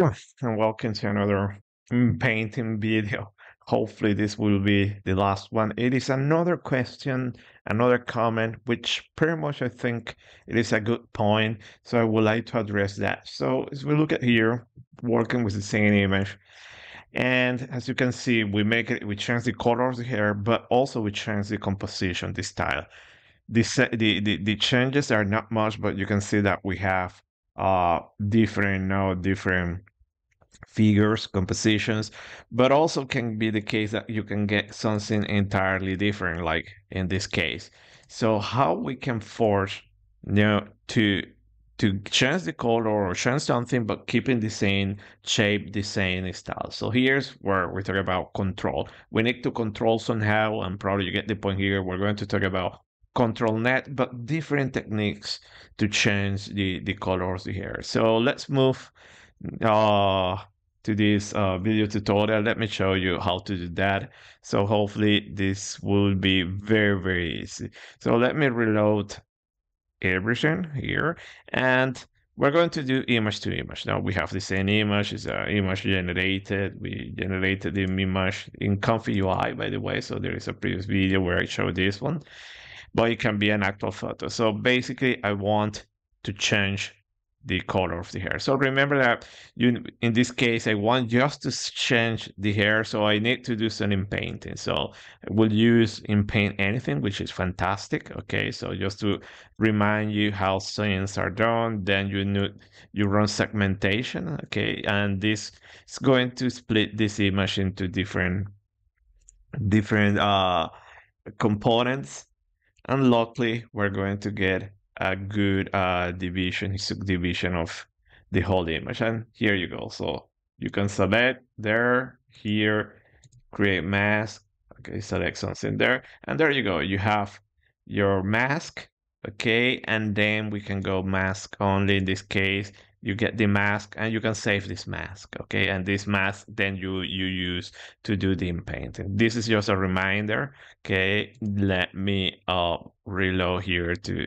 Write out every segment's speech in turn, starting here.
And welcome to another painting video. Hopefully this will be the last one. It is another question, another comment, which pretty much I think it is a good point. So I would like to address that. So as we look at here, working with the same image, and as you can see, we make it, we change the colors here, but also we change the composition, the style. The, the, the, the changes are not much, but you can see that we have uh, different, now different figures, compositions, but also can be the case that you can get something entirely different, like in this case. So how we can force you know, to to change the color or change something, but keeping the same shape, the same style. So here's where we talk about control. We need to control somehow, and probably you get the point here. We're going to talk about control net, but different techniques to change the, the colors here. So let's move uh, to this uh, video tutorial. Let me show you how to do that. So hopefully this will be very, very easy. So let me reload everything here and we're going to do image to image. Now we have the same image, it's an image generated. We generated the image in Comfy UI, by the way. So there is a previous video where I showed this one, but it can be an actual photo. So basically I want to change the color of the hair. So remember that you, in this case, I want just to change the hair. So I need to do some in painting. So we'll use in paint anything, which is fantastic. Okay. So just to remind you how scenes are done, then you know, you run segmentation. Okay. And this is going to split this image into different, different, uh, components. And luckily we're going to get a good uh, division, subdivision of the whole image. And here you go. So you can select there, here, create mask. Okay, select something there. And there you go. You have your mask. Okay, and then we can go mask only in this case. You get the mask and you can save this mask. Okay, and this mask then you you use to do the painting. This is just a reminder. Okay, let me uh reload here to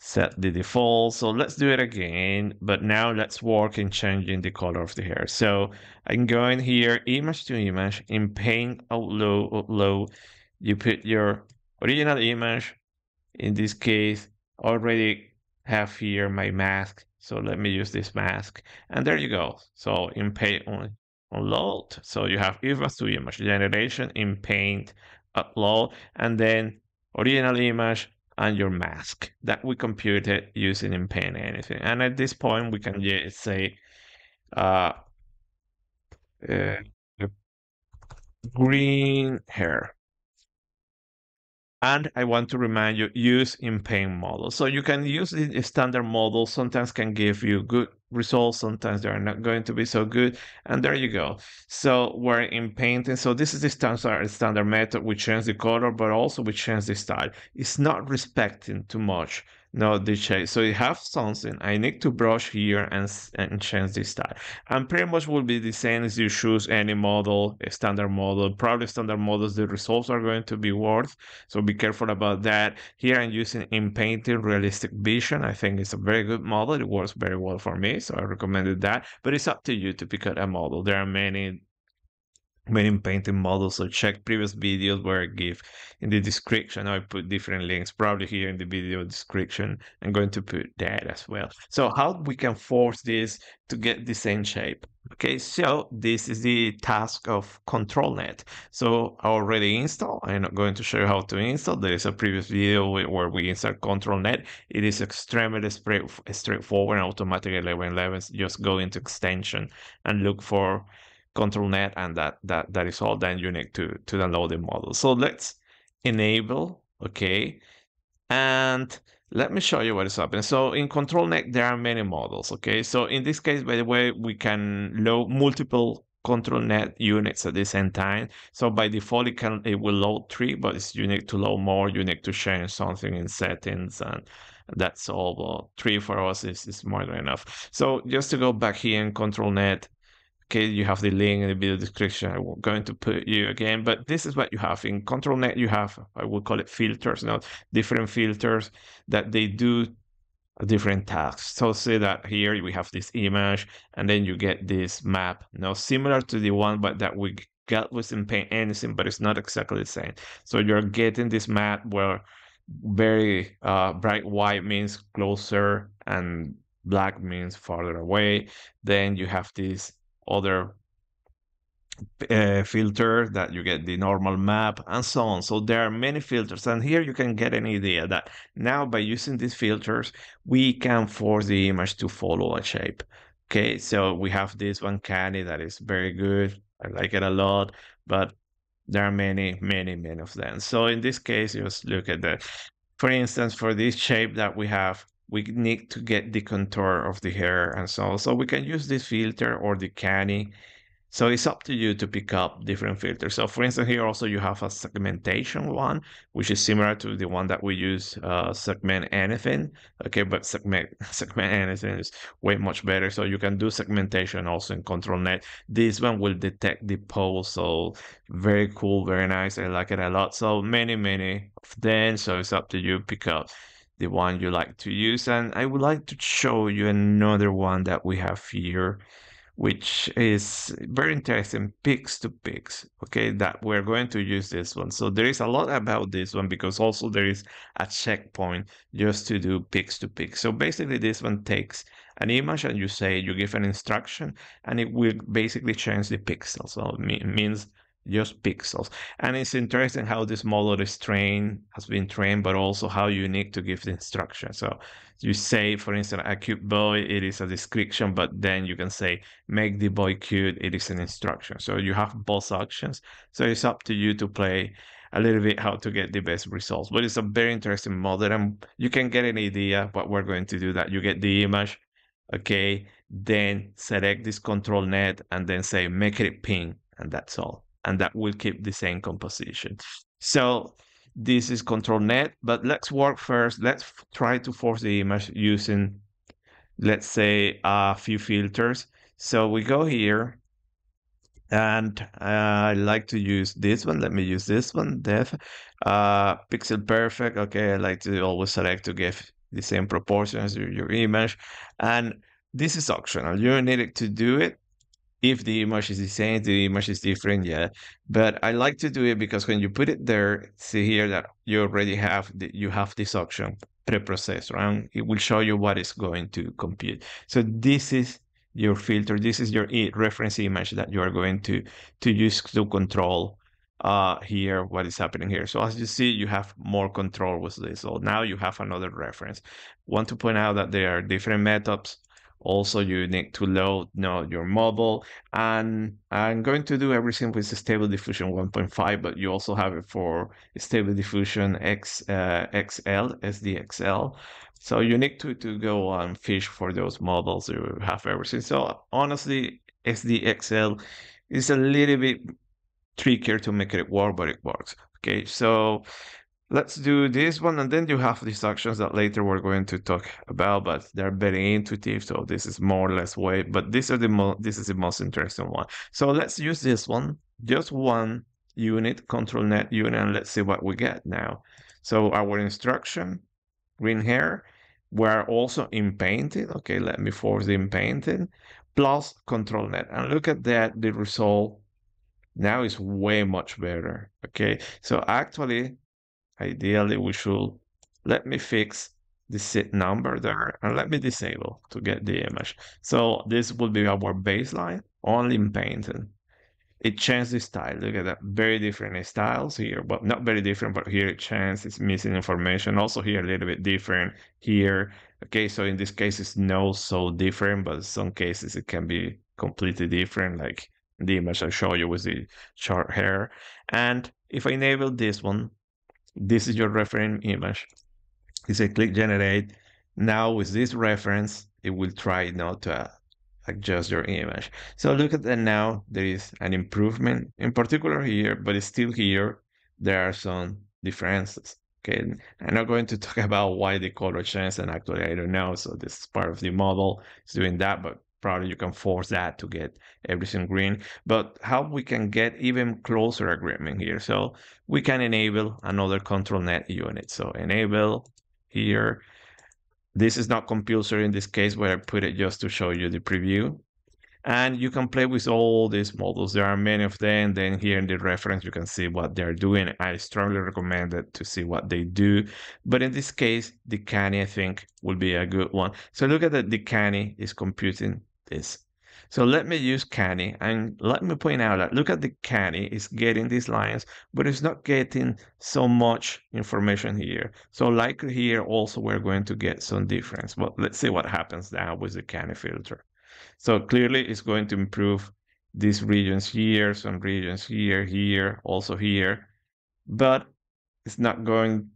set the default. So let's do it again, but now let's work in changing the color of the hair. So I'm going here, image to image, in paint upload, upload, you put your original image. In this case, already have here my mask. So let me use this mask. And there you go. So in paint on upload. So you have image to image generation in paint upload, and then original image and your mask that we computed using in paint anything. And at this point, we can just say uh, uh, green hair. And I want to remind you, use in paint model. So you can use the standard model, sometimes can give you good results, sometimes they are not going to be so good. And there you go. So we're in painting. So this is the standard, standard method. We change the color, but also we change the style. It's not respecting too much no, the shape. So you have something. I need to brush here and, and change this style. And pretty much will be the same as you choose any model, standard model. Probably standard models, the results are going to be worse. So be careful about that. Here I'm using in painting realistic vision. I think it's a very good model. It works very well for me. So I recommended that. But it's up to you to pick out a model. There are many many painting models so check previous videos where i give. In the description i put different links probably here in the video description. I'm going to put that as well. So how we can force this to get the same shape? Okay so this is the task of control net. So I already installed i'm not going to show you how to install. There is a previous video where we install control net. It is extremely straight straightforward and automatic 1111 just go into extension and look for control net and that that that is all then need to to the model. So let's enable okay. And let me show you what is happening. So in control net there are many models okay. So in this case by the way we can load multiple control net units at the same time. So by default it can it will load three but it's need to load more you need to change something in settings and that's all. Well, three for us is, is more than enough. So just to go back here in control net Okay, you have the link in the video description. I won't going to put you again, but this is what you have in control net. You have, I would call it filters, now different filters that they do different tasks. So say that here we have this image and then you get this map. Now similar to the one but that we got with in Paint Anything, but it's not exactly the same. So you're getting this map where very uh, bright white means closer and black means farther away. Then you have this other uh, filter that you get the normal map and so on. So there are many filters and here you can get an idea that now by using these filters, we can force the image to follow a shape. Okay, so we have this one Canny that is very good. I like it a lot, but there are many, many, many of them. So in this case, just look at that. For instance, for this shape that we have, we need to get the contour of the hair and so. So we can use this filter or the canny so it's up to you to pick up different filters. So for instance, here also you have a segmentation one, which is similar to the one that we use, uh, segment anything. Okay, but segment segment anything is way much better. So you can do segmentation also in Control Net. This one will detect the pose. So very cool, very nice. I like it a lot. So many, many of them. So it's up to you pick up the one you like to use. And I would like to show you another one that we have here which is very interesting pix to pix okay? That we're going to use this one. So there is a lot about this one because also there is a checkpoint just to do pix to pix. So basically this one takes an image and you say you give an instruction and it will basically change the pixels so it means just pixels. And it's interesting how this model is trained, has been trained, but also how you need to give the instruction. So you say, for instance, a cute boy, it is a description, but then you can say, make the boy cute, it is an instruction. So you have both options. So it's up to you to play a little bit how to get the best results. But it's a very interesting model and you can get an idea what we're going to do that you get the image, okay, then select this control net and then say, make it pink and that's all and that will keep the same composition. So this is control net, but let's work first. Let's try to force the image using, let's say, a few filters. So we go here and uh, I like to use this one. Let me use this one, def, uh, pixel perfect. Okay, I like to always select to give the same proportions to your image. And this is optional. You don't need it to do it if the image is the same, the image is different, yeah. But I like to do it because when you put it there, see here that you already have the, you have this option preprocessed, right? It will show you what is going to compute. So this is your filter. This is your reference image that you are going to to use to control uh, here what is happening here. So as you see, you have more control with this. So now you have another reference. Want to point out that there are different methods also, you need to load know, your model. And I'm going to do everything with Stable Diffusion 1.5, but you also have it for Stable Diffusion X, uh, XL, SDXL. So you need to, to go and fish for those models. You have everything. So honestly, SDXL is a little bit trickier to make it work, but it works. Okay, so let's do this one and then you have these actions that later we're going to talk about but they're very intuitive so this is more or less way but these are the most this is the most interesting one. So let's use this one just one unit control net unit and let's see what we get now. So our instruction green hair we're also in painting okay let me force the in painting plus control net. And look at that the result now is way much better okay? So actually ideally we should let me fix the seed number there and let me disable to get the image. So this will be our baseline only in painting. It changed the style. Look at that. Very different styles here, but not very different, but here it changed. It's missing information. Also here a little bit different here. Okay, so in this case it's no so different, but some cases it can be completely different, like the image I show you with the short hair. And if I enable this one, this is your reference image. You say click generate. Now with this reference, it will try not to uh, adjust your image. So look at that now, there is an improvement in particular here, but it's still here. There are some differences. Okay, I'm not going to talk about why the color changed, and actually I don't know. So this is part of the model. It's doing that, but probably you can force that to get everything green but how we can get even closer agreement here so we can enable another control net unit so enable here This is not compulsory in this case, but I put it just to show you the preview. And you can play with all these models. There are many of them. Then here in the reference, you can see what they're doing. I strongly recommend it to see what they do. But in this case, the Canny, I think, will be a good one. So look at that the Canny is computing this. So let me use Canny and let me point out that look at the Canny is getting these lines, but it's not getting so much information here. So like here also we're going to get some difference. But let's see what happens now with the Canny filter. So clearly it's going to improve these regions here, some regions here, here, also here, but it's not going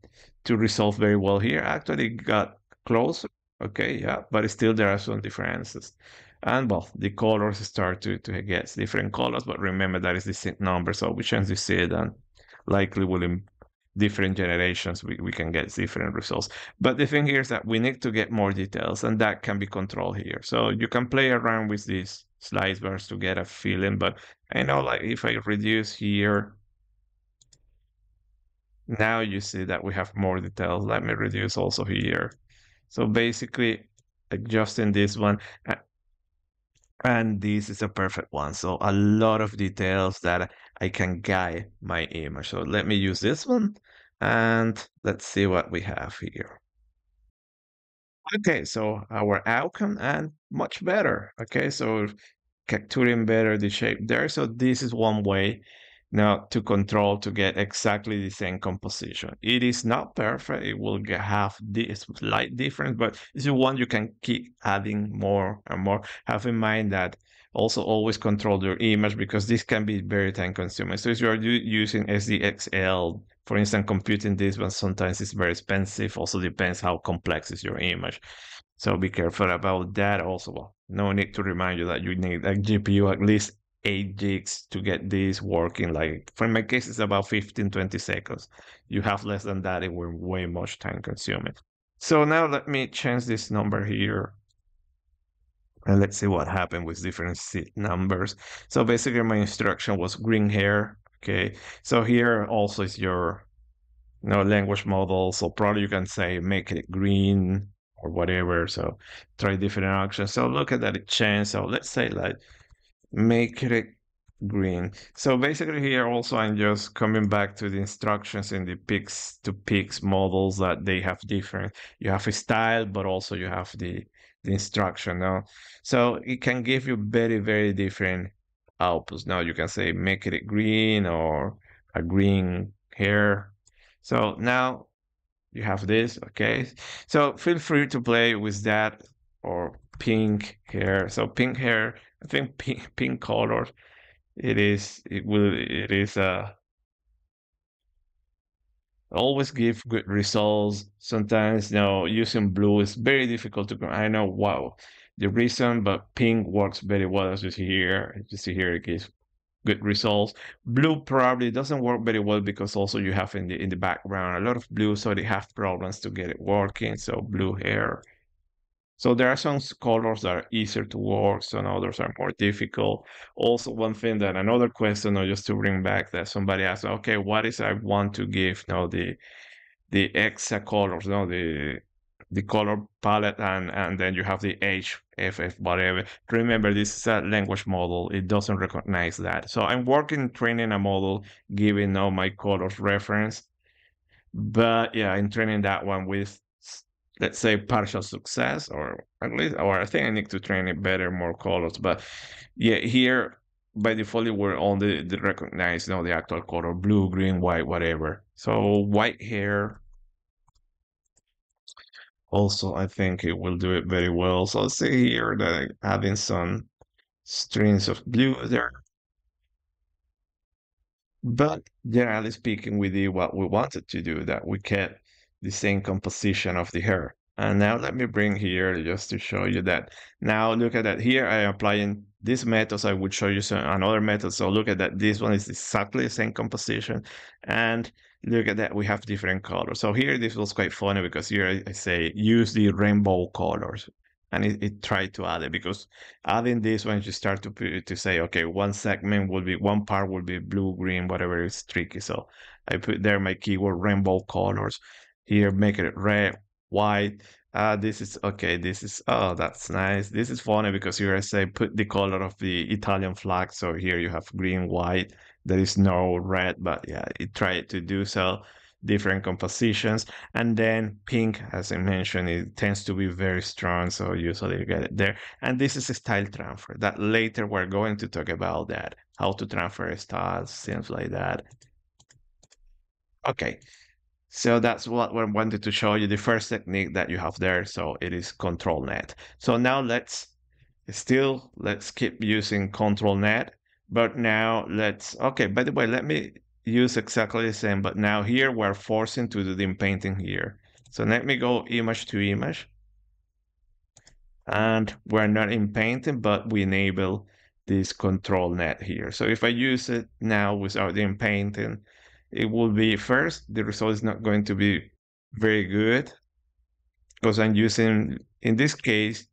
to resolve very well here. Actually got close, okay, yeah, but still there are some differences. And well, the colors start to, to get different colors, but remember that is the number. So we you see it and likely will in different generations we, we can get different results. But the thing here is that we need to get more details and that can be controlled here. So you can play around with these slice bars to get a feeling, but I know like if I reduce here, now you see that we have more details. Let me reduce also here. So basically adjusting this one and this is a perfect one. So a lot of details that I can guide my image. So let me use this one and let's see what we have here. Okay, so our outcome and much better. Okay, so capturing better the shape there. So this is one way now to control to get exactly the same composition. It is not perfect. It will have this slight difference, but if you want, you can keep adding more and more. Have in mind that also always control your image because this can be very time consuming. So if you are using SDXL, for instance, computing this one sometimes it's very expensive. Also depends how complex is your image. So be careful about that also. No need to remind you that you need a GPU at least 8 gigs to get this working. Like for my case, it's about 15, 20 seconds. You have less than that, it will way much time consuming. So now let me change this number here. And let's see what happened with different numbers. So basically my instruction was green hair. Okay. So here also is your you know, language model. So probably you can say make it green or whatever. So try different options. So look at that it changed. So let's say like make it green. So basically here also I'm just coming back to the instructions in the Pix to Pix models that they have different. You have a style, but also you have the, the instruction now. So it can give you very, very different outputs. Now you can say make it green or a green hair. So now you have this, okay? So feel free to play with that or pink hair. So pink hair I think pink, pink color. It is. It will. It is. Uh, always give good results. Sometimes, you know, using blue is very difficult to. I know. Wow, the reason, but pink works very well. As you see here, you see here, it gives good results. Blue probably doesn't work very well because also you have in the in the background a lot of blue, so they have problems to get it working. So blue hair so there are some colors that are easier to work, some others are more difficult. Also, one thing that another question, or just to bring back that somebody asked, okay, what is I want to give you now the the EXA colors, you know, the the color palette and and then you have the HFF whatever. Remember, this is a language model; it doesn't recognize that. So I'm working training a model, giving now my colors reference. But yeah, I'm training that one with let's say partial success or at least or I think I need to train it better, more colors. But yeah, here by default we're on the, the recognize you know the actual color blue, green, white, whatever. So white hair also I think it will do it very well. So let's see here that adding some strings of blue there. But generally speaking, we did what we wanted to do, that we kept the same composition of the hair. And now let me bring here just to show you that. Now look at that. Here I am applying these methods. I would show you some, another method. So look at that. This one is exactly the same composition. And look at that. We have different colors. So here this was quite funny because here I, I say use the rainbow colors. And it, it, tried to add it because adding this one you start to to say okay one segment will be one part will be blue green whatever is tricky so I put there my keyword rainbow colors here make it red white uh, this is okay. This is oh, that's nice. This is funny because you say put the color of the Italian flag. So here you have green, white. There is no red, but yeah, it tried to do so. Different compositions, and then pink, as I mentioned, it tends to be very strong. So usually you get it there. And this is a style transfer. That later we're going to talk about that, how to transfer styles, things like that. Okay, so that's what we wanted to show you, the first technique that you have there. So it is control net. So now let's still, let's keep using control net, but now let's, okay, by the way, let me use exactly the same, but now here we're forcing to do the painting here. So let me go image to image. And we're not in painting, but we enable this control net here. So if I use it now without in painting, it will be first, the result is not going to be very good because I'm using, in this case,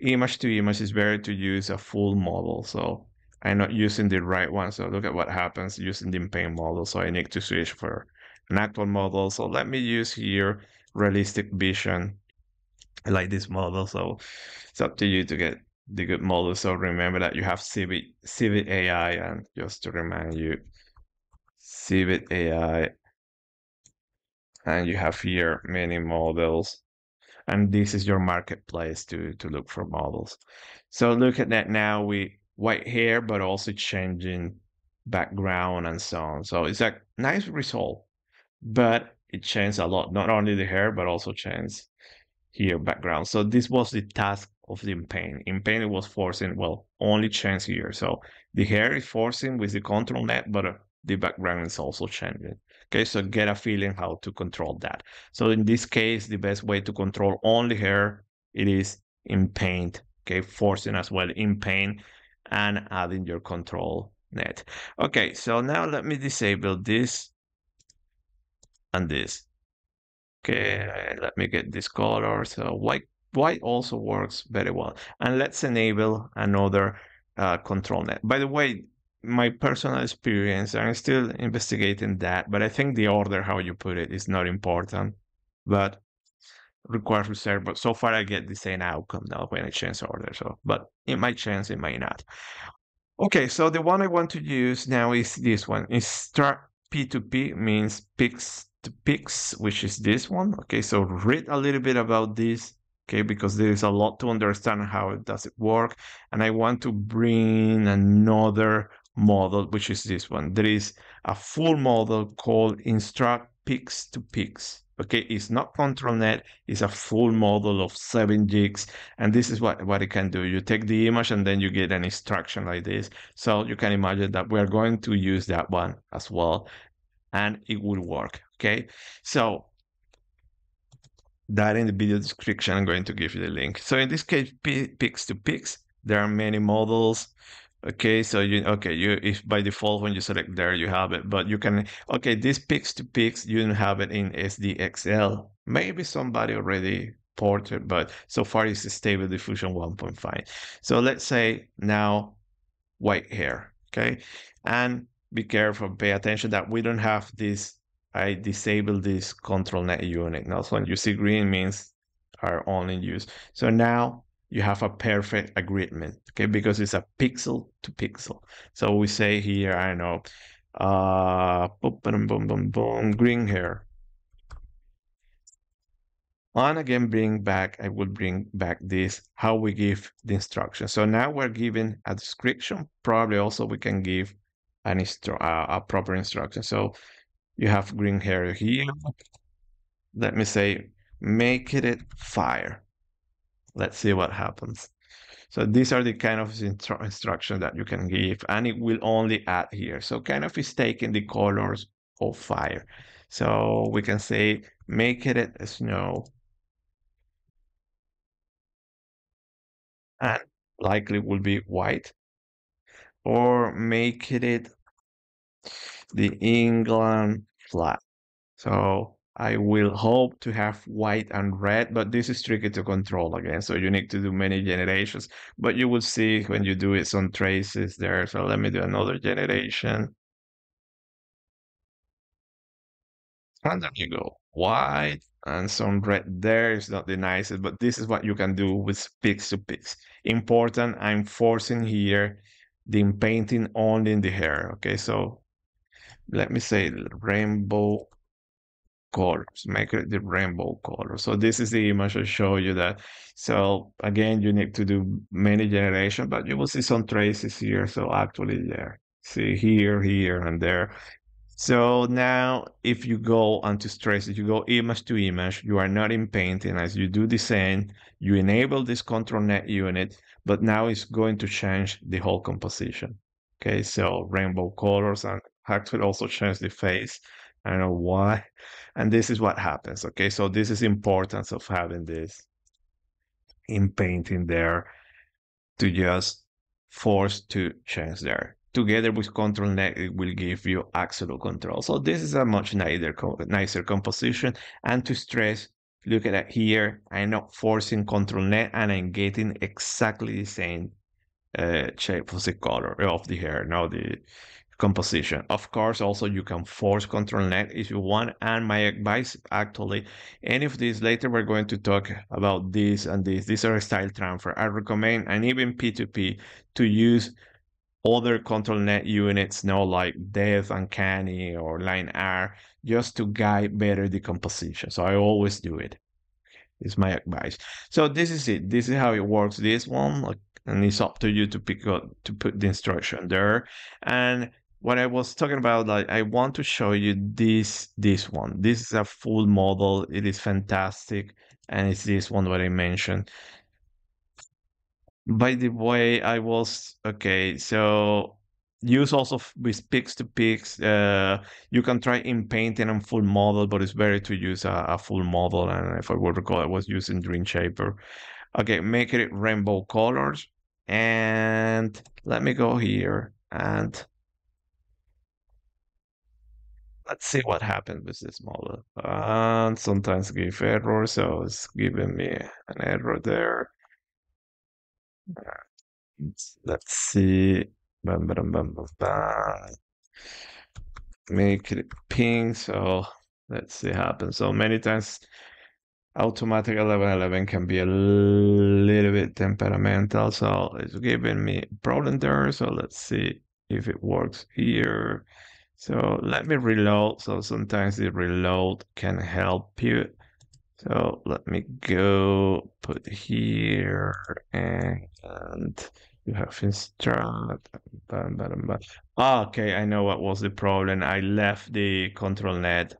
image to image is better to use a full model. So I'm not using the right one. So look at what happens using the paint model. So I need to switch for an actual model. So let me use here realistic vision. I like this model. So it's up to you to get the good model. So remember that you have Civit, Civit AI and just to remind you, Civit AI. And you have here many models. And this is your marketplace to, to look for models. So look at that now. We white hair, but also changing background and so on. So it's a nice result, but it changed a lot. Not only the hair, but also changed here background. So this was the task of the paint. In paint, it was forcing, well, only change here. So the hair is forcing with the control net, but uh, the background is also changing. Okay, so get a feeling how to control that. So in this case, the best way to control only hair, it is in paint, okay, forcing as well in paint and adding your control net. Okay, so now let me disable this and this. Okay, let me get this color. So white, white also works very well. And let's enable another uh, control net. By the way, my personal experience, I'm still investigating that, but I think the order, how you put it, is not important, but requires research. But so far, I get the same outcome now when I change order. So, but it might change, it might not. Okay, so the one I want to use now is this one. Instruct P2P means pix to pix, which is this one. Okay, so read a little bit about this okay because there is a lot to understand how it does it work and i want to bring another model, which is this one. There is a full model called instruct pix to pix. Okay, it's not control net, it's a full model of seven jigs. And this is what, what it can do. You take the image and then you get an instruction like this. So you can imagine that we're going to use that one as well. And it will work. Okay, so that in the video description, I'm going to give you the link. So in this case, pix to pix, there are many models. Okay, so you okay, you if by default when you select there you have it, but you can okay, this pix to pix, you don't have it in SDXL. Maybe somebody already ported, but so far it's stable diffusion 1.5. So let's say now white hair, okay? And be careful, pay attention that we don't have this, I disable this control net unit. Now, so when you see green means are only used. So now you have a perfect agreement, okay? Because it's a pixel to pixel. So we say here, I know, uh, boom, boom, boom, boom, green hair. And again, bring back, I will bring back this, how we give the instruction. So now we're giving a description. Probably also we can give an instru uh, a proper instruction. So you have green hair here. Let me say, make it fire. Let's see what happens. So these are the kind of instru instruction that you can give, and it will only add here. So kind of is taking the colors of fire. So we can say, make it snow. And likely will be white. Or make it the England flag. So I will hope to have white and red, but this is tricky to control again. So you need to do many generations, but you will see when you do it some traces there. So let me do another generation. And there you go. white and some red there is not the nicest, but this is what you can do with pix to pix. Important, I'm forcing here the painting only in the hair. Okay, so let me say rainbow colors, make it the rainbow color. So this is the image I show you that. So again, you need to do many generation, but you will see some traces here. So actually there, see here, here, and there. So now if you go onto stress, if you go image to image, you are not in painting as you do design, you enable this control net unit, but now it's going to change the whole composition. Okay, so rainbow colors and actually also change the face. I don't know why. And this is what happens. Okay, so this is importance of having this in painting there to just force to change there together with control net, it will give you absolute control. So this is a much nicer, nicer composition. And to stress, look at that here, I'm not forcing control net and I'm getting exactly the same uh, shape of the color of the hair, now the composition. Of course, also you can force control net if you want. And my advice, actually, any of these later, we're going to talk about this and this. These are style transfer. I recommend, and even P2P, to use other control net units now like Dev, Uncanny, or Lineart just to guide better the composition. So I always do it. It's my advice. So this is it. This is how it works. This one, and it's up to you to pick up to put the instruction there. And what I was talking about, like I want to show you this this one. This is a full model. It is fantastic, and it's this one that I mentioned. By the way, I was okay. So use also with pix to pix. Uh, you can try in painting and full model, but it's better to use a, a full model. And if I would recall, I was using Dreamshaper. Okay, make it rainbow colors. And let me go here and let's see what happens with this model. And sometimes give error, so it's giving me an error there. Let's see. Bam, bam, bam, bam, bam. Make it pink. So let's see what happens. So many times automatic 1111 can be a little bit temperamental. So it's giving me problem there. So let's see if it works here. So let me reload. So sometimes the reload can help you. So let me go put here and you have instruct. Bam, bam, bam. Ah, okay, I know what was the problem. I left the control net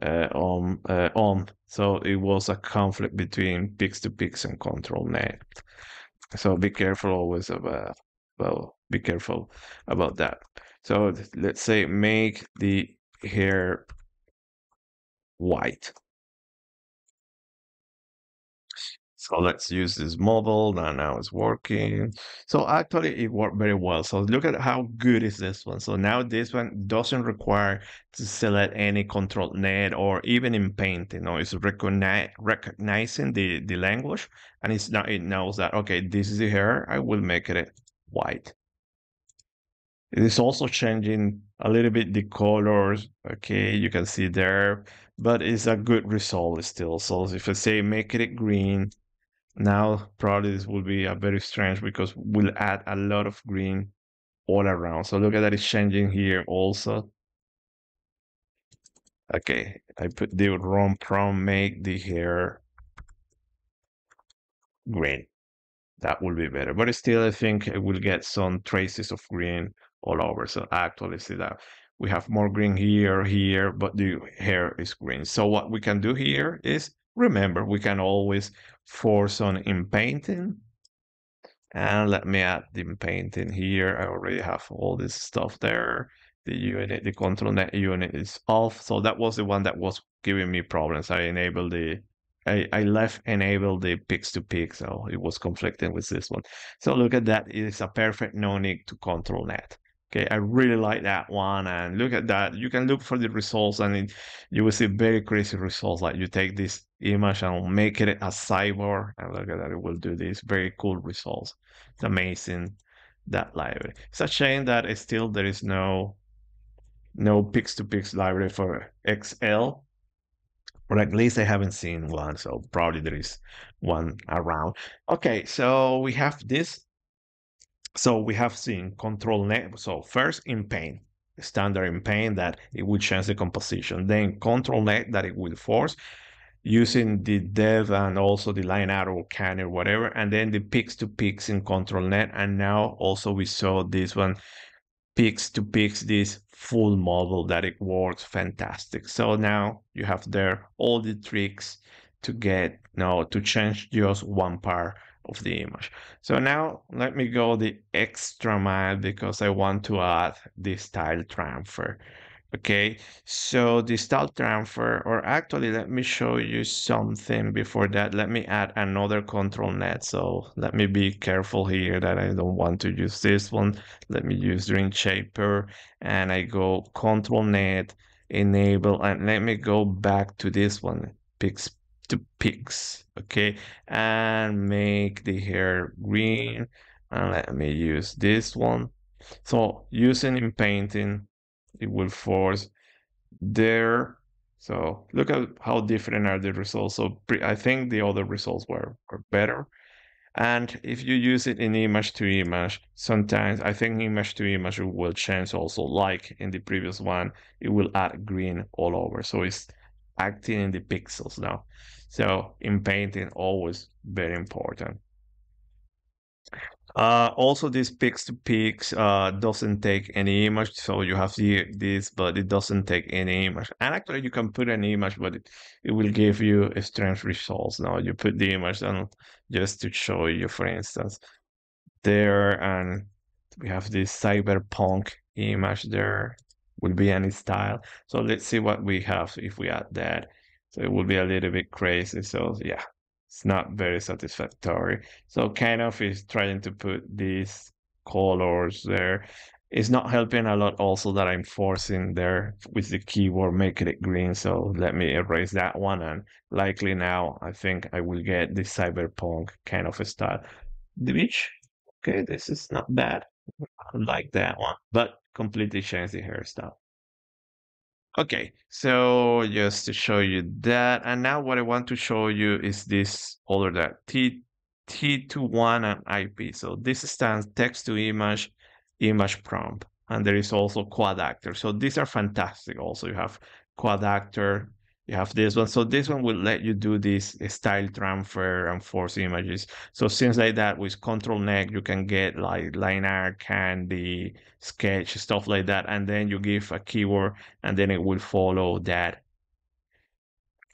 uh, on uh, on, so it was a conflict between pix to pix and control net. So be careful always about well, be careful about that. So let's say make the hair white. So let's use this model now it's working. So actually it worked very well. So look at how good is this one. So now this one doesn't require to select any control net or even in paint, you know, it's recognize, recognizing the, the language and it's now it knows that, okay, this is the hair, I will make it white. It is also changing a little bit the colors. Okay, you can see there, but it's a good result still. So if I say make it green, now, probably this will be a very strange because we'll add a lot of green all around. So look at that, it's changing here also. Okay, I put the wrong prompt, make the hair green. That will be better. But still, I think it will get some traces of green all over. So actually see that we have more green here, here, but the hair is green. So what we can do here is remember, we can always force on in painting. And let me add the painting here. I already have all this stuff there. The unit, the control net unit is off. So that was the one that was giving me problems. I enabled the, I, I left enable the pix to pix. So it was conflicting with this one. So look at that. It's a perfect no need to control net. Okay, I really like that one. And look at that. You can look for the results and it, you will see very crazy results. Like you take this image and make it a cyborg and look at that. It will do these very cool results. It's amazing that library. It's a shame that still there is no no pix to pix library for XL. or at least I haven't seen one, so probably there is one around. Okay, so we have this. So we have seen control net. So first in pain, standard in pain that it will change the composition. Then control net that it will force using the dev and also the line arrow can or whatever, and then the pix to pix in control net. And now also we saw this one pix to pix this full model that it works fantastic. So now you have there all the tricks to get now to change just one part of the image. So now let me go the extra mile because I want to add the style transfer. Okay, so the style transfer, or actually, let me show you something before that. Let me add another control net. So let me be careful here that I don't want to use this one. Let me use Dream Shaper and I go control net, enable, and let me go back to this one, pix to pix, okay, and make the hair green. And let me use this one. So using in painting, it will force there. So look at how different are the results. So I think the other results were, were better. And if you use it in image to image, sometimes I think image to image will change also. Like in the previous one, it will add green all over. So it's acting in the pixels now. So in painting, always very important. Uh, also, this pix to pix uh, doesn't take any image, so you have this, but it doesn't take any image. And actually, you can put an image, but it, it will give you strange results. Now you put the image on just to show you, for instance, there, and we have this cyberpunk image there. Will be any style. So let's see what we have if we add that. So it will be a little bit crazy. So yeah, it's not very satisfactory. So kind of is trying to put these colors there. It's not helping a lot also that I'm forcing there with the keyboard making it green. So let me erase that one and likely now I think I will get the cyberpunk kind of a style. The beach, okay, this is not bad. I like that one, but completely change the hairstyle. Okay, so just to show you that, and now what I want to show you is this other that T T2I and IP. So this stands text to image, image prompt, and there is also quad actor. So these are fantastic. Also, you have quad actor, you have this one. So this one will let you do this style transfer and force images. So things like that with control net, you can get like line art, Canny, sketch, stuff like that. And then you give a keyword and then it will follow that.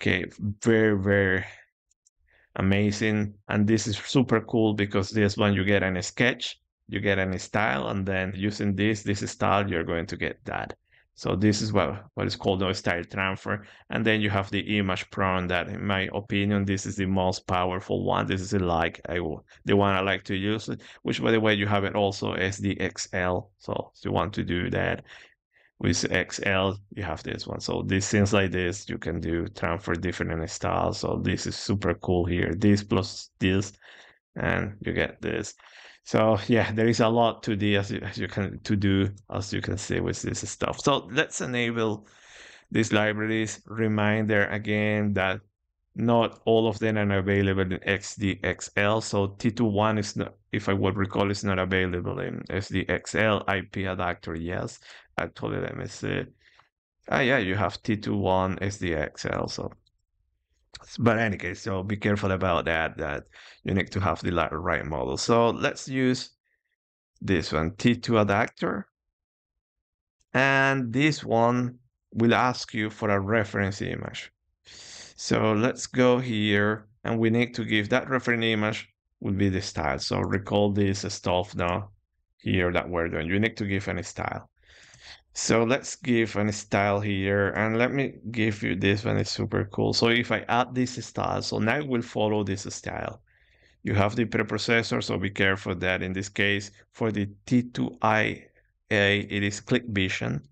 Okay, very, very amazing. And this is super cool because this one you get a sketch, you get any style, and then using this, this style, you're going to get that. So this is what, what is called a style transfer. And then you have the image prompt that, in my opinion, this is the most powerful one. This is like I, the one I like to use, which by the way, you have it also as the XL. So if you want to do that with XL, you have this one. So these things like this, you can do transfer different styles. So this is super cool here. This plus this, and you get this. So yeah, there is a lot to do as you, as you can to do as you can see with this stuff. So let's enable these libraries. Reminder again that not all of them are available in SDXL. So T2I is not, if I would recall, is not available in SDXL. IP adapter, yes. Actually, let me see. Ah, yeah, you have T2I SDXL. So but any case, so be careful about that, that you need to have the right model. So let's use this one, T2 adapter. And this one will ask you for a reference image. So let's go here and we need to give that reference image will be the style. So recall this stuff now here that we're doing. You need to give any style. So let's give a style here and let me give you this one is super cool. So if I add this style, so now it will follow this style. You have the preprocessor, so be careful that in this case for the T2IA, it is CLIP vision.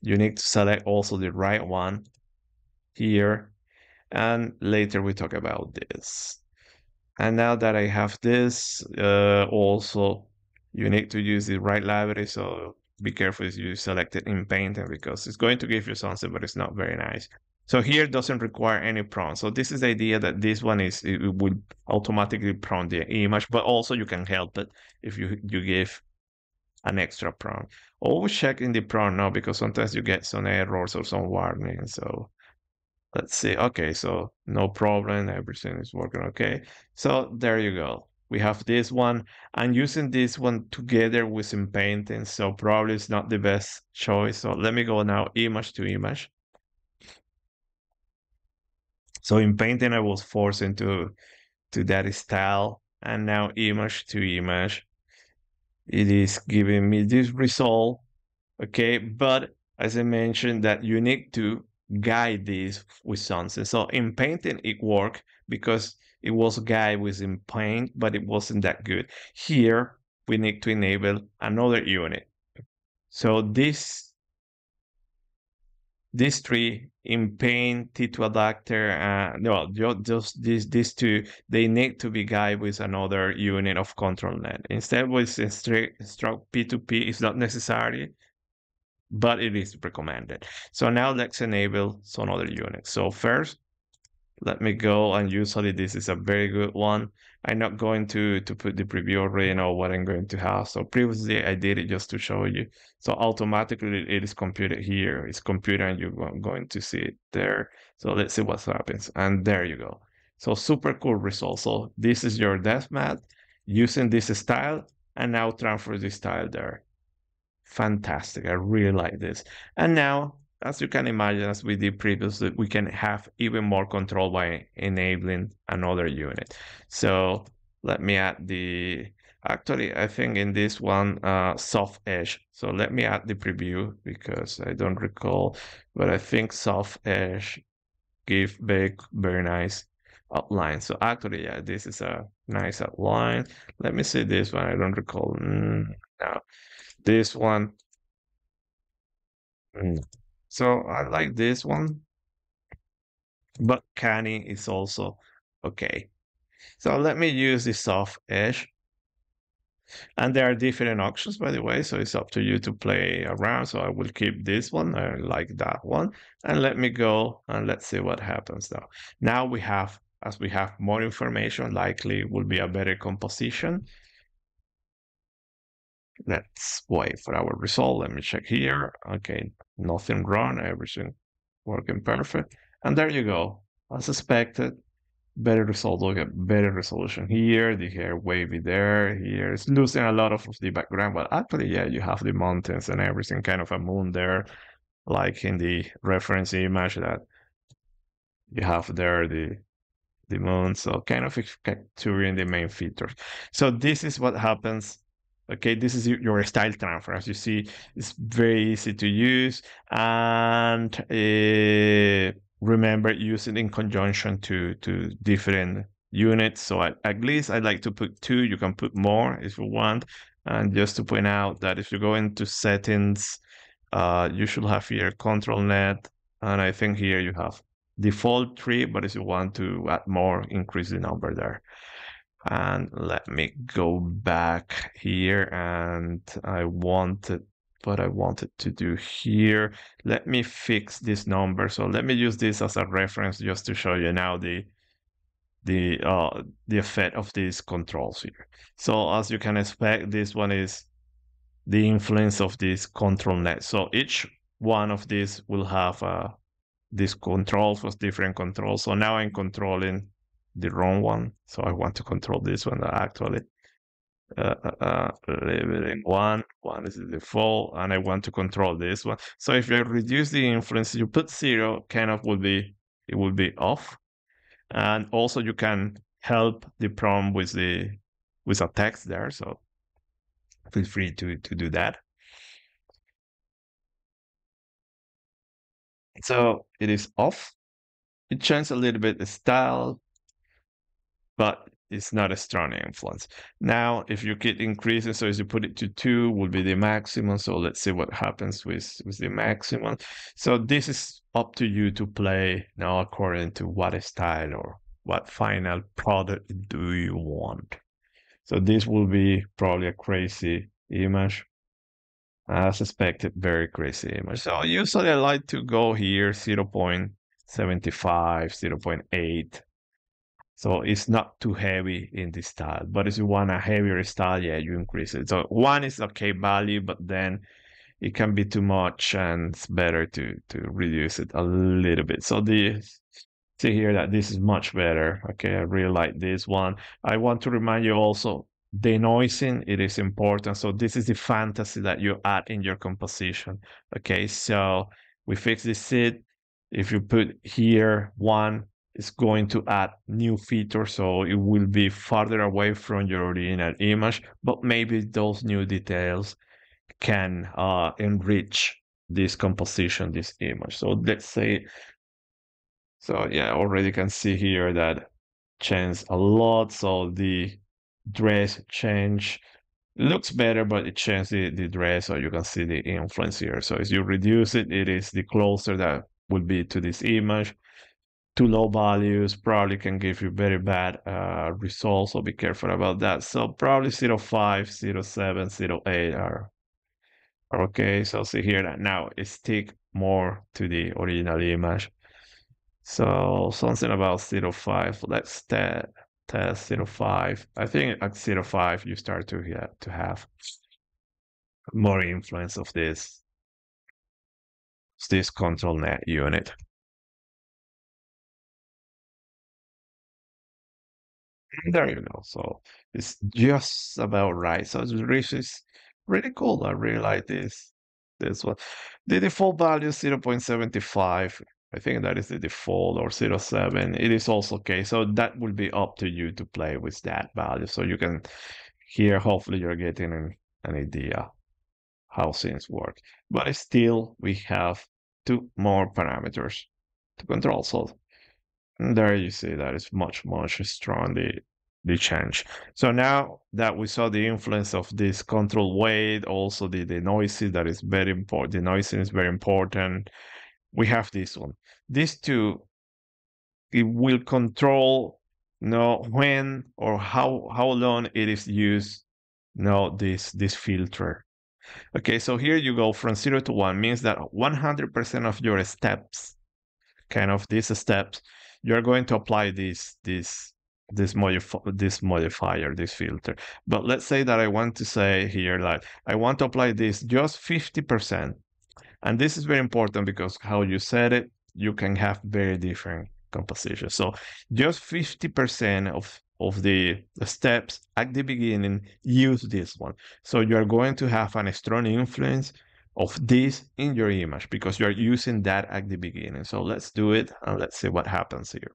You need to select also the right one here. And later we talk about this. And now that I have this, uh, also you need to use the right library. So be careful if you select it in paint because it's going to give you something, but it's not very nice. So here doesn't require any prompt. So this is the idea that this one is it will automatically prompt the image, but also you can help it if you you give an extra prompt. Always check in the prompt now because sometimes you get some errors or some warnings. So let's see. Okay, so no problem. Everything is working okay. So there you go. We have this one and using this one together with some painting. So probably it's not the best choice. So let me go now image to image. So in painting, I was forced into to that style and now image to image. It is giving me this result. Okay, but as I mentioned that you need to guide this with something. So in painting, it worked because it was a guy within paint, but it wasn't that good. Here, we need to enable another unit. So this these three in paint, T2I adapter, uh, no, just these these two, they need to be guided with another unit of control net. Instead, with instruct P2P is not necessary, but it is recommended. So now let's enable some other units. So first, let me go and usually this is a very good one. I'm not going to, to put the preview already know what I'm going to have. So previously I did it just to show you. So automatically it is computed here. It's computed and you're going to see it there. So let's see what happens. And there you go. So super cool result. So this is your depth map using this style and now transfer this style there. Fantastic. I really like this. And now as you can imagine, as we did previously, we can have even more control by enabling another unit. So let me add the, actually, I think in this one, uh, soft edge. So let me add the preview because I don't recall, but I think soft edge give very, very nice outline. So actually, yeah, this is a nice outline. Let me see this one. I don't recall. Mm, no, this one. Mm. So I like this one, but canny is also okay. So let me use the soft edge. And there are different options, by the way, so it's up to you to play around. So I will keep this one, I like that one. And let me go and let's see what happens now. Now we have, as we have more information, likely will be a better composition. Let's wait for our result. Let me check here. Okay, nothing wrong, everything working perfect. And there you go. As expected, better result. Look at better resolution here, the hair wavy there, here. It's losing a lot of the background, but actually, yeah, you have the mountains and everything, kind of a moon there, like in the reference image that you have there, the the moon. So kind of capturing the main features. So this is what happens Okay, this is your style transfer. As you see, it's very easy to use and uh, remember use it in conjunction to, to different units. So at, at least I'd like to put two. You can put more if you want. And just to point out that if you go into settings, uh, you should have here control net. And I think here you have default three, but if you want to add more, increase the number there and let me go back here and I wanted what I wanted to do here. Let me fix this number. So let me use this as a reference just to show you now the the uh the effect of these controls here. So as you can expect, this one is the influence of this control net. So each one of these will have uh these controls with different controls. So now I'm controlling the wrong one. So I want to control this one actually. Uh, uh, uh leveling one, one is the default, and I want to control this one. So if you reduce the influence, you put zero, kind of would be, it would be off. And also you can help the prompt with the, with a text there. So feel free to, to do that. So it is off. It changes a little bit the style, but it's not a strong influence. Now, if you keep increasing, so as you put it to two, will be the maximum. So let's see what happens with, with the maximum. So this is up to you to play now according to what style or what final product do you want. So this will be probably a crazy image. As expected, very crazy image. So usually I like to go here 0. 0.5 0.75, 0.8. So it's not too heavy in this style. But if you want a heavier style, yeah, you increase it. So one is okay value, but then it can be too much and it's better to to reduce it a little bit. So the see here that this is much better. Okay, I really like this one. I want to remind you also denoising it is important. So this is the fantasy that you add in your composition. Okay, so we fix this seed. If you put here one, it's going to add new features, so it will be farther away from your original image, but maybe those new details can uh, enrich this composition, this image. So let's say, so yeah, already can see here that changed a lot. So the dress change looks better, but it changed the, the dress, so you can see the influence here. So as you reduce it, it is the closer that would be to this image. Too low values probably can give you very bad uh, results, so be careful about that. So probably 0, 05, 0, 07, 0, 08 are Okay, so see here that now it stick more to the original image. So something about 05. Let's te test 05. I think at 05 you start to get to have more influence of this this control net unit. There you go. So it's just about right. So it's really, really cool. I really like this this one. The default value is 0.75. I think that is the default or 0.7. It is also okay. So that will be up to you to play with that value. So you can here, hopefully you're getting an, an idea how things work. But still, we have two more parameters to control. So there you see that is much, much strong the, change. So now that we saw the influence of this control weight, also the, the noises that is very important, the noising is very important. We have this one. These two, it will control you know, when or how how long it is used you this this filter. Okay, so here you go from zero to one means that 100% of your steps, kind of these steps, you're going to apply this this this modify this modifier, this filter. But let's say that I want to say here that I want to apply this just 50%. And this is very important because how you set it, you can have very different compositions. So just 50% of of the, the steps at the beginning use this one. So you are going to have an strong influence of this in your image because you are using that at the beginning. So let's do it and let's see what happens here.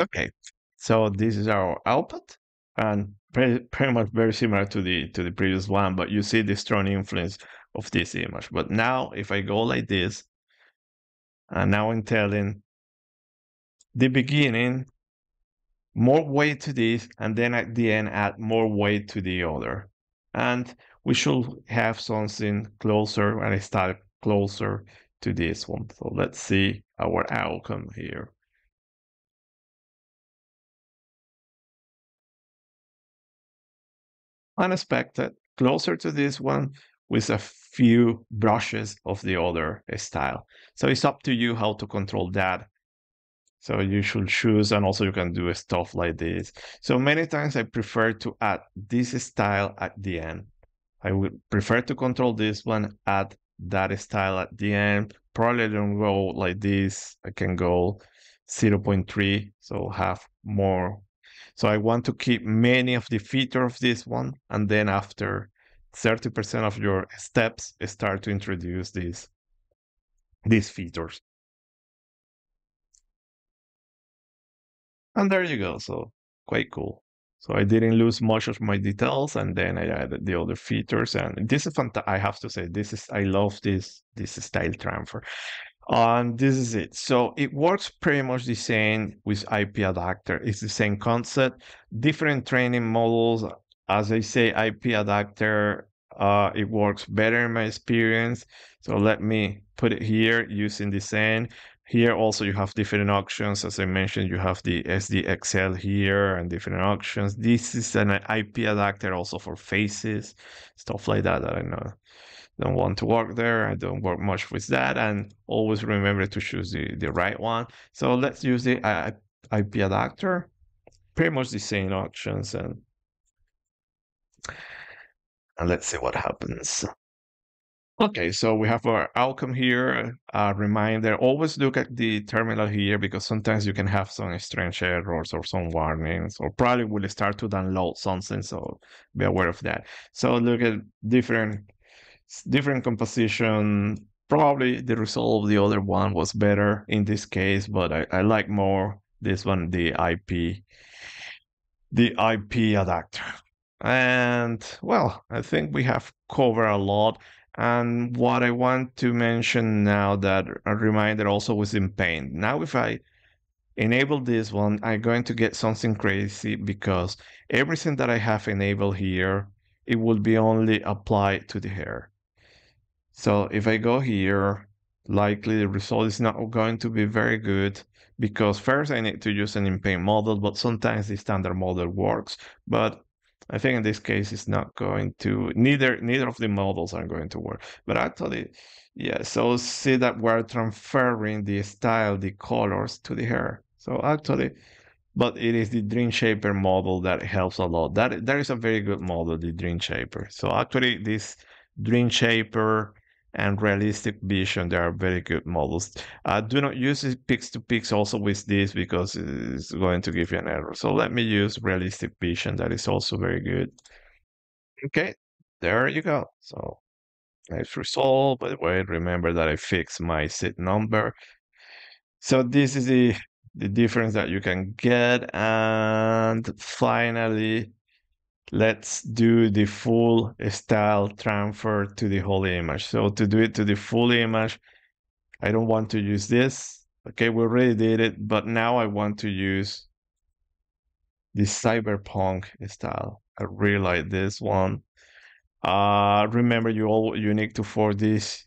Okay, so this is our output and pretty, pretty much very similar to the to the previous one, but you see the strong influence of this image. But now if I go like this, and now I'm telling the beginning more weight to this, and then at the end add more weight to the other. And we should have something closer and start closer to this one. So let's see our outcome here. unexpected, closer to this one with a few brushes of the other style. So it's up to you how to control that. So you should choose, and also you can do stuff like this. So many times I prefer to add this style at the end. I would prefer to control this one, add that style at the end. Probably I don't go like this. I can go 0.3, so have more so I want to keep many of the features of this one, and then after 30% of your steps, start to introduce these, these features. And there you go. So quite cool. So I didn't lose much of my details, and then I added the other features. And this is fantastic. I have to say, this is I love this this style transfer. And this is it. So it works pretty much the same with IP adapter. It's the same concept, different training models. As I say, IP adapter, uh, it works better in my experience. So let me put it here using the same. Here also you have different options. As I mentioned, you have the SDXL here and different options. This is an IP adapter also for faces, stuff like that that I know don't want to work there. I don't work much with that. And always remember to choose the, the right one. So let's use the IP adapter. Pretty much the same options and and let's see what happens. Okay, so we have our outcome here. Reminder, always look at the terminal here because sometimes you can have some strange errors or some warnings or probably will start to download something, so be aware of that. So look at different different composition. Probably the result of the other one was better in this case, but I, I like more this one, the IP, the IP adapter. And well, I think we have covered a lot. And what I want to mention now that a reminder also was in paint. Now, if I enable this one, I'm going to get something crazy because everything that I have enabled here, it will be only applied to the hair. So if I go here, likely the result is not going to be very good because first I need to use an in-paint model, but sometimes the standard model works. But I think in this case it's not going to neither neither of the models are going to work. But actually, yeah, so see that we're transferring the style, the colors to the hair. So actually, but it is the DreamShaper model that helps a lot. That that is a very good model, the DreamShaper. So actually, this DreamShaper and realistic vision they are very good models. Uh, do not use pix to pix also with this because it's going to give you an error. So let me use realistic vision that is also very good. Okay there you go. So nice result by the way. Remember that i fixed my seed number. So this is the the difference that you can get. And finally let's do the full style transfer to the whole image. So to do it to the full image, I don't want to use this. Okay, we already did it, but now I want to use the cyberpunk style. I really like this one. Uh, remember, you all you need to for this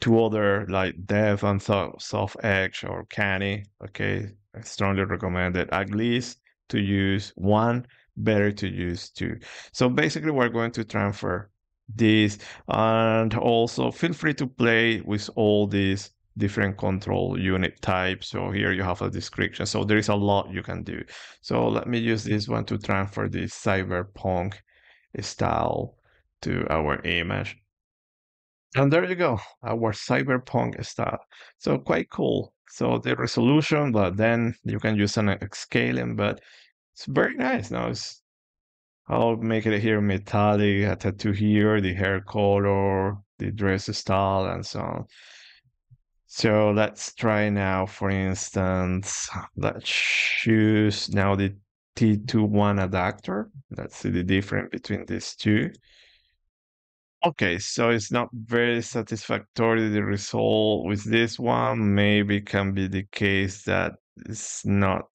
two other like Dev and Soft Edge or Canny. Okay, I strongly recommend it at least to use one better to use too. So basically we're going to transfer this and also feel free to play with all these different control unit types. So here you have a description. So there is a lot you can do. So let me use this one to transfer this cyberpunk style to our image. And there you go, our cyberpunk style. So quite cool. So the resolution, but then you can use an scaling, but it's very nice. Now it's I'll make it here metallic, a tattoo here, the hair color, the dress style, and so on. So let's try now, for instance, let's choose now the T2I adapter. Let's see the difference between these two. Okay, so it's not very satisfactory, the result with this one. Maybe can be the case that it's not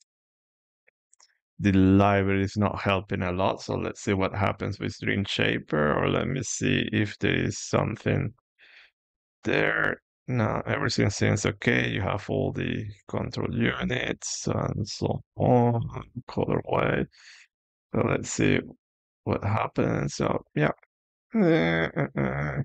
the library is not helping a lot. So let's see what happens with DreamShaper, or let me see if there is something there. No, everything seems okay. You have all the control units and so on, colorway. So let's see what happens. So yeah. Uh, uh, uh.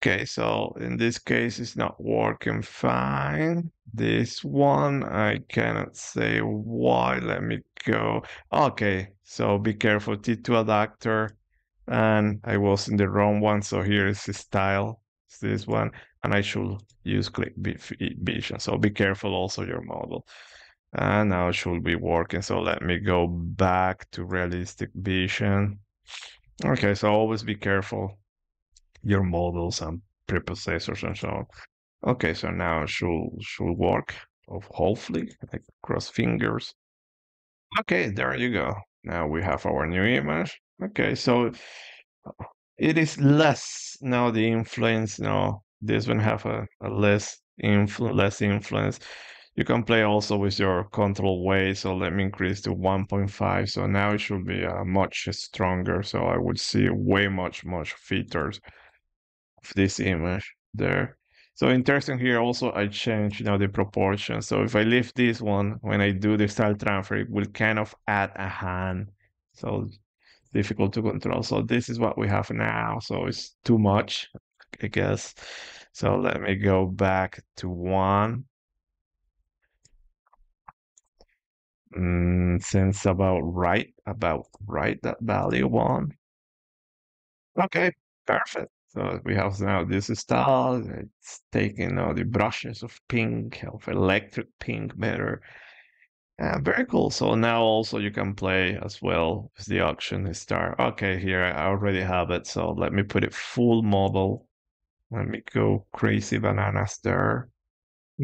Okay, so in this case, it's not working fine. This one, I cannot say why. Let me go. Okay, so be careful. T2I adapter, and I was in the wrong one. So here is the style. It's this one, and I should use CLIP vision. So be careful also your model. And now it should be working. So let me go back to realistic vision. Okay, so always be careful your models and preprocessors and so on. Okay, so now it should should work. Hopefully, like cross fingers. Okay, there you go. Now we have our new image. Okay, so it is less now the influence. No, this one have a, a less influ less influence. You can play also with your control weight. So let me increase to 1.5. So now it should be uh, much stronger. So I would see way much much features of this image there. So interesting here also I change you know the proportion. So if I leave this one when I do the style transfer, it will kind of add a hand. So difficult to control. So this is what we have now. So it's too much, I guess. So let me go back to one. Mm, since about right, about right that value one. Okay, perfect. So we have now this style. It's taking all the brushes of pink, of electric pink better. Uh, very cool. So now also you can play as well as the auction star. Okay, here I already have it. So let me put it full model. Let me go crazy bananas there.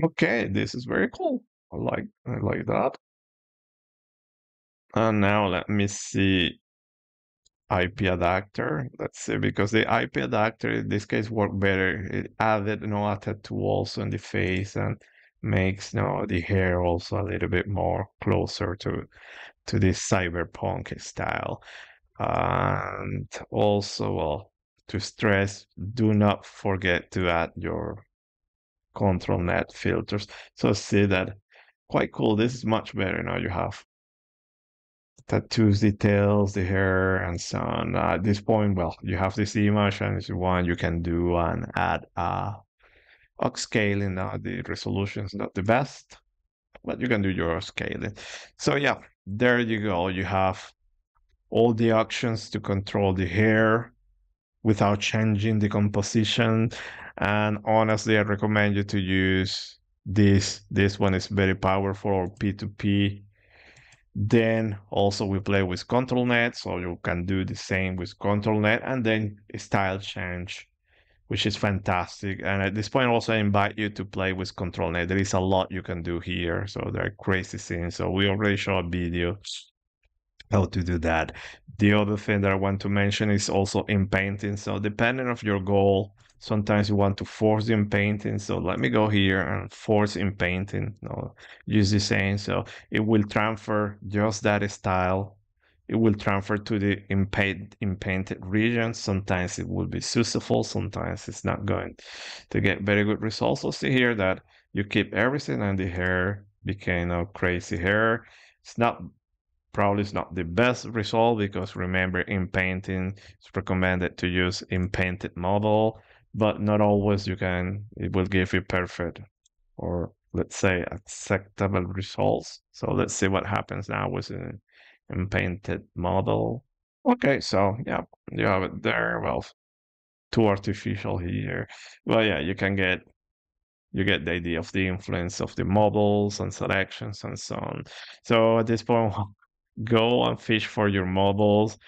Okay, this is very cool. I like I like that. And now let me see IP adapter. Let's see, because the IP adapter in this case worked better. It added you know, tattoo also in the face and makes you know, the hair also a little bit more closer to to this cyberpunk style. And also, well, to stress, do not forget to add your control net filters. So see that quite cool. This is much better now. You have tattoos details, the hair, and so on. At this point, well, you have this image, and if you want, you can do and add uh, upscaling. Uh, the resolution is not the best, but you can do your scaling. So yeah, there you go. You have all the options to control the hair without changing the composition. And honestly, I recommend you to use this. This one is very powerful, P2P then also we play with control net, so you can do the same with control net and then style change, which is fantastic. And at this point, also I invite you to play with control net. There is a lot you can do here, so there are crazy things. So we already show a video how to do that. The other thing that I want to mention is also in painting. So depending of your goal, sometimes you want to force in painting. So let me go here and force in painting. No, use the same. So it will transfer just that style. It will transfer to the in, paint, in region. Sometimes it will be successful. Sometimes it's not going to get very good results. So see here that you keep everything and the hair became a crazy hair. It's not probably is not the best result because remember in painting it's recommended to use in painted model but not always you can it will give you perfect or let's say acceptable results. So let's see what happens now with an in painted model. Okay so yeah you have it there. Well too artificial here. Well yeah you can get you get the idea of the influence of the models and selections and so on. So at this point go and fish for your models.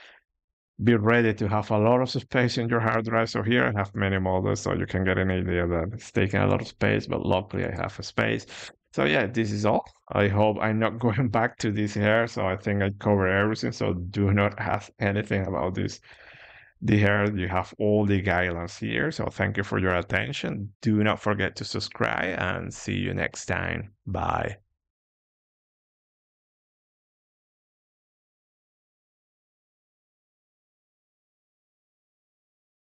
Be ready to have a lot of space in your hard drive. So here I have many models, so you can get an idea that it's taking a lot of space, but luckily I have a space. So yeah, this is all. I hope I'm not going back to this here. So I think I cover everything. So do not ask anything about this. The hair, you have all the guidelines here. So thank you for your attention. Do not forget to subscribe and see you next time. Bye.